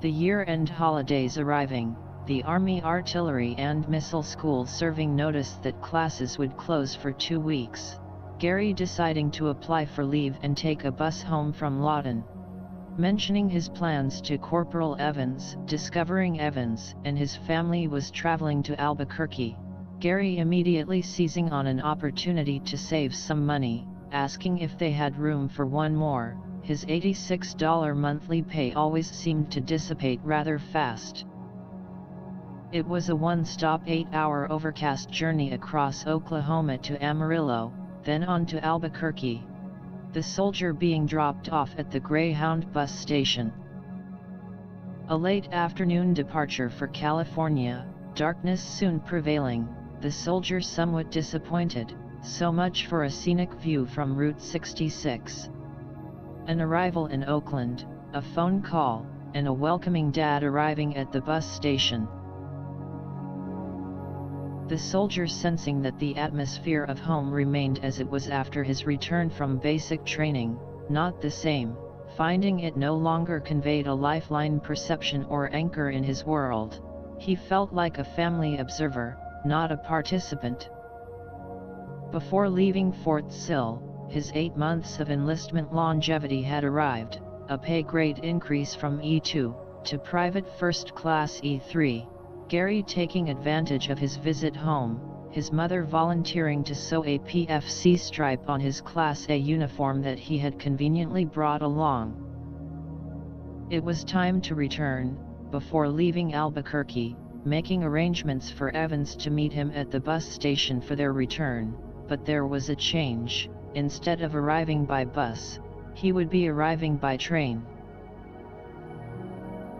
The year-end holidays arriving, the Army Artillery and Missile School serving notice that classes would close for two weeks. Gary deciding to apply for leave and take a bus home from Lawton. Mentioning his plans to Corporal Evans, discovering Evans and his family was traveling to Albuquerque. Gary immediately seizing on an opportunity to save some money, asking if they had room for one more, his $86 monthly pay always seemed to dissipate rather fast. It was a one-stop eight-hour overcast journey across Oklahoma to Amarillo, then on to Albuquerque the soldier being dropped off at the Greyhound bus station. A late afternoon departure for California, darkness soon prevailing, the soldier somewhat disappointed, so much for a scenic view from Route 66. An arrival in Oakland, a phone call, and a welcoming dad arriving at the bus station. The soldier sensing that the atmosphere of home remained as it was after his return from basic training, not the same, finding it no longer conveyed a lifeline perception or anchor in his world, he felt like a family observer, not a participant. Before leaving Fort Sill, his eight months of enlistment longevity had arrived, a pay grade increase from E2 to private first class E3. Gary taking advantage of his visit home, his mother volunteering to sew a PFC stripe on his Class A uniform that he had conveniently brought along. It was time to return, before leaving Albuquerque, making arrangements for Evans to meet him at the bus station for their return, but there was a change, instead of arriving by bus, he would be arriving by train.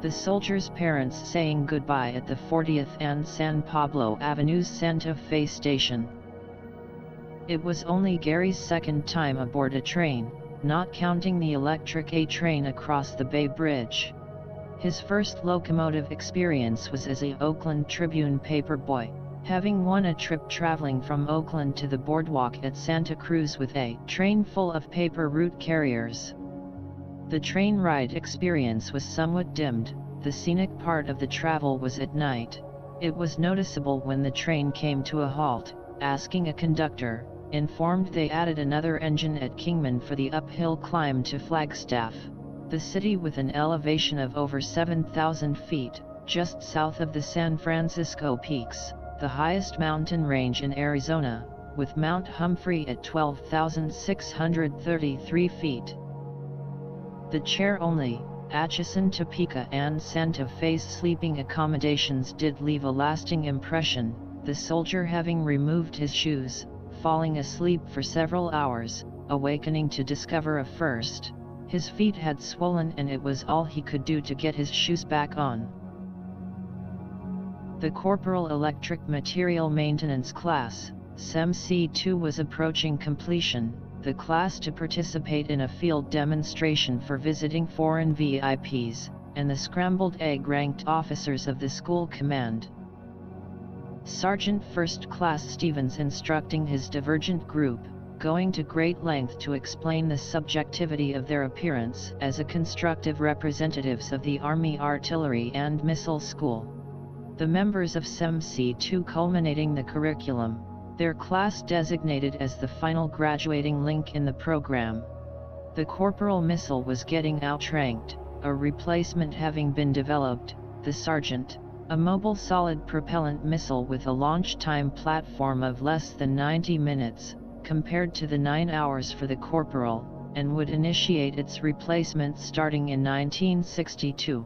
The soldier's parents saying goodbye at the 40th and San Pablo Avenue's Santa Fe station. It was only Gary's second time aboard a train, not counting the electric A train across the Bay Bridge. His first locomotive experience was as a Oakland Tribune paper boy, having won a trip traveling from Oakland to the boardwalk at Santa Cruz with a train full of paper route carriers. The train ride experience was somewhat dimmed, the scenic part of the travel was at night. It was noticeable when the train came to a halt, asking a conductor, informed they added another engine at Kingman for the uphill climb to Flagstaff, the city with an elevation of over 7,000 feet, just south of the San Francisco Peaks, the highest mountain range in Arizona, with Mount Humphrey at 12,633 feet. The chair-only, Atchison Topeka and Santa Fe's sleeping accommodations did leave a lasting impression, the soldier having removed his shoes, falling asleep for several hours, awakening to discover a first. His feet had swollen and it was all he could do to get his shoes back on. The Corporal Electric Material Maintenance class, SEM-C2 was approaching completion, the class to participate in a field demonstration for visiting foreign VIPs, and the scrambled egg ranked officers of the school command. Sergeant First Class Stevens instructing his divergent group, going to great length to explain the subjectivity of their appearance as a constructive representatives of the Army Artillery and Missile School. The members of SEM-C2 culminating the curriculum, their class designated as the final graduating link in the program. The Corporal missile was getting outranked, a replacement having been developed, the Sergeant, a mobile solid propellant missile with a launch time platform of less than 90 minutes, compared to the 9 hours for the Corporal, and would initiate its replacement starting in 1962.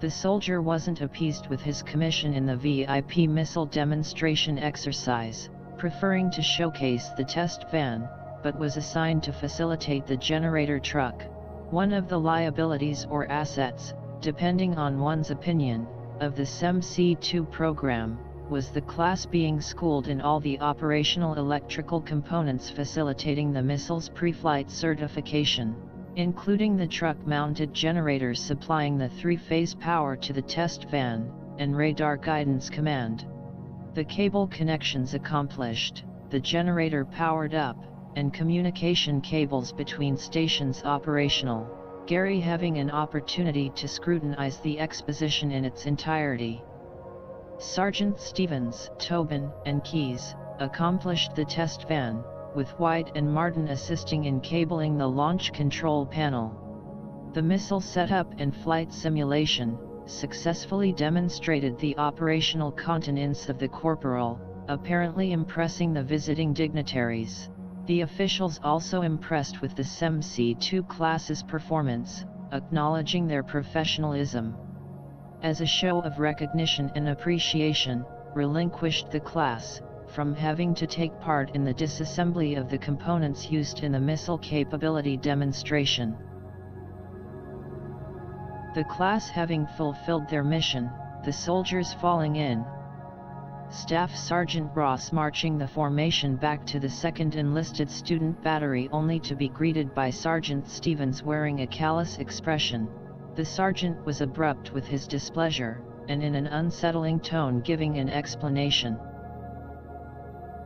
The soldier wasn't appeased with his commission in the VIP missile demonstration exercise, preferring to showcase the test van, but was assigned to facilitate the generator truck. One of the liabilities or assets, depending on one's opinion, of the SEM-C2 program, was the class being schooled in all the operational electrical components facilitating the missile's pre-flight certification including the truck-mounted generators supplying the three-phase power to the test van, and radar guidance command. The cable connections accomplished, the generator powered up, and communication cables between stations operational. Gary having an opportunity to scrutinize the exposition in its entirety. Sergeant Stevens, Tobin, and Keyes, accomplished the test van, with White and Martin assisting in cabling the launch control panel. The missile setup and flight simulation, successfully demonstrated the operational continence of the corporal, apparently impressing the visiting dignitaries. The officials also impressed with the SEM-C2 class's performance, acknowledging their professionalism. As a show of recognition and appreciation, relinquished the class, from having to take part in the disassembly of the components used in the missile capability demonstration. The class having fulfilled their mission, the soldiers falling in. Staff Sergeant Ross marching the formation back to the 2nd Enlisted Student Battery only to be greeted by Sergeant Stevens wearing a callous expression. The sergeant was abrupt with his displeasure, and in an unsettling tone giving an explanation.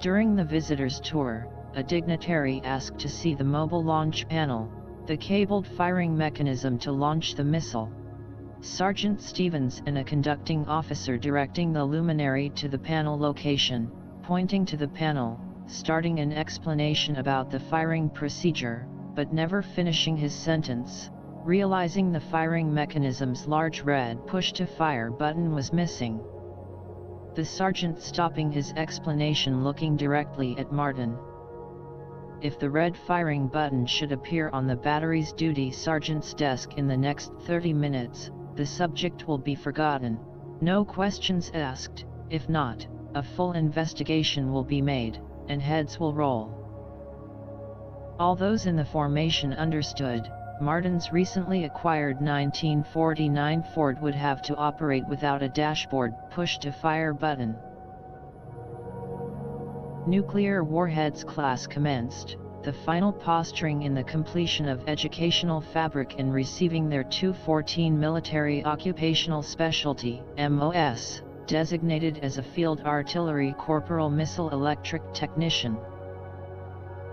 During the visitor's tour, a dignitary asked to see the mobile launch panel, the cabled firing mechanism to launch the missile. Sergeant Stevens and a conducting officer directing the luminary to the panel location, pointing to the panel, starting an explanation about the firing procedure, but never finishing his sentence, realizing the firing mechanism's large red push-to-fire button was missing. The sergeant stopping his explanation looking directly at Martin. If the red firing button should appear on the battery's duty sergeant's desk in the next 30 minutes, the subject will be forgotten, no questions asked, if not, a full investigation will be made, and heads will roll. All those in the formation understood, Martin's recently acquired 1949 Ford would have to operate without a dashboard push-to-fire button. Nuclear Warheads class commenced, the final posturing in the completion of educational fabric in receiving their 214 Military Occupational Specialty MOS, designated as a Field Artillery Corporal Missile Electric Technician.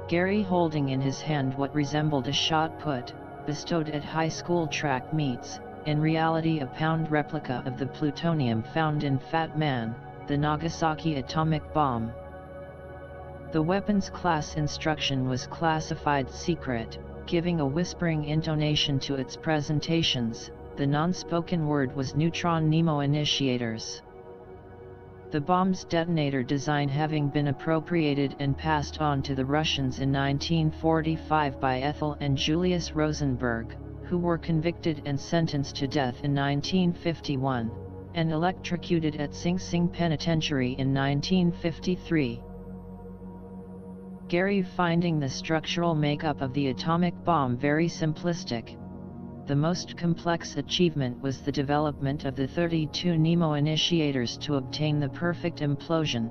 Gary holding in his hand what resembled a shot put, bestowed at high school track meets, in reality a pound replica of the plutonium found in Fat Man, the Nagasaki atomic bomb. The weapons class instruction was classified secret, giving a whispering intonation to its presentations, the non-spoken word was neutron Nemo initiators the bomb's detonator design having been appropriated and passed on to the Russians in 1945 by Ethel and Julius Rosenberg, who were convicted and sentenced to death in 1951, and electrocuted at Sing Sing Penitentiary in 1953. Gary finding the structural makeup of the atomic bomb very simplistic, the most complex achievement was the development of the 32 NEMO initiators to obtain the perfect implosion.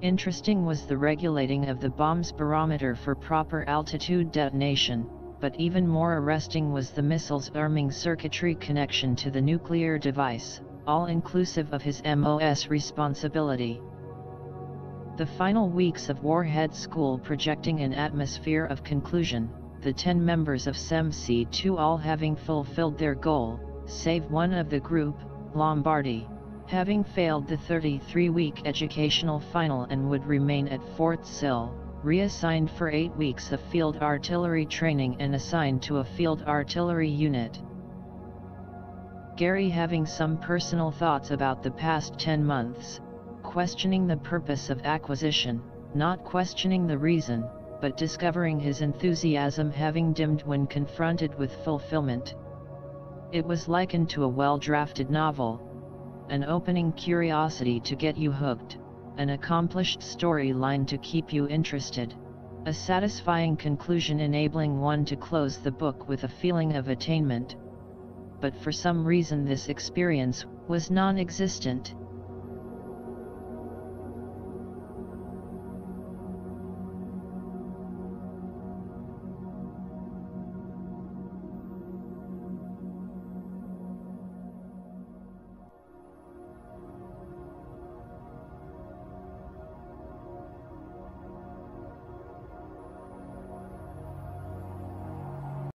Interesting was the regulating of the bomb's barometer for proper altitude detonation, but even more arresting was the missile's arming circuitry connection to the nuclear device, all inclusive of his MOS responsibility. The final weeks of Warhead School projecting an atmosphere of conclusion, the 10 members of SEM-C2 all having fulfilled their goal, save one of the group, Lombardi, having failed the 33-week educational final and would remain at Fort Sill, reassigned for eight weeks of field artillery training and assigned to a field artillery unit. Gary having some personal thoughts about the past 10 months, questioning the purpose of acquisition, not questioning the reason, but discovering his enthusiasm having dimmed when confronted with fulfillment. It was likened to a well-drafted novel, an opening curiosity to get you hooked, an accomplished storyline to keep you interested, a satisfying conclusion enabling one to close the book with a feeling of attainment. But for some reason this experience was non-existent.